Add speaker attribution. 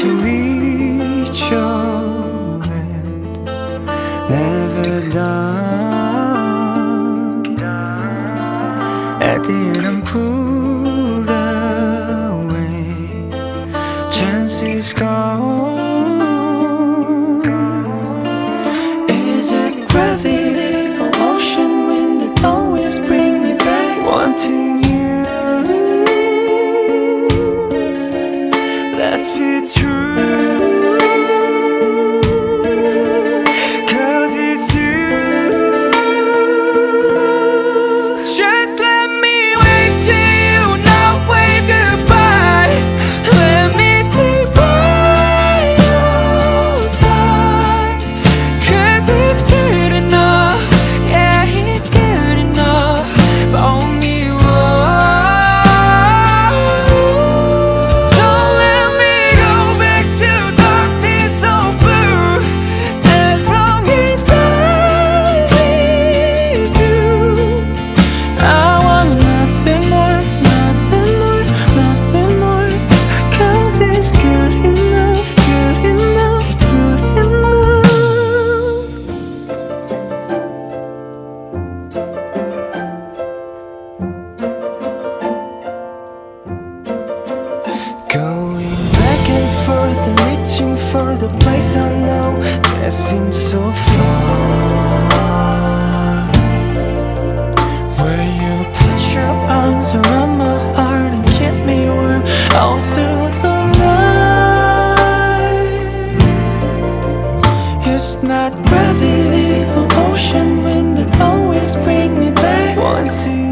Speaker 1: to reach your land, ever done. at I didn't pull away, chances gone. for the place I know that seems so far. Where you put your arms around my heart and keep me warm all through the night. It's not gravity or ocean wind that always bring me back once you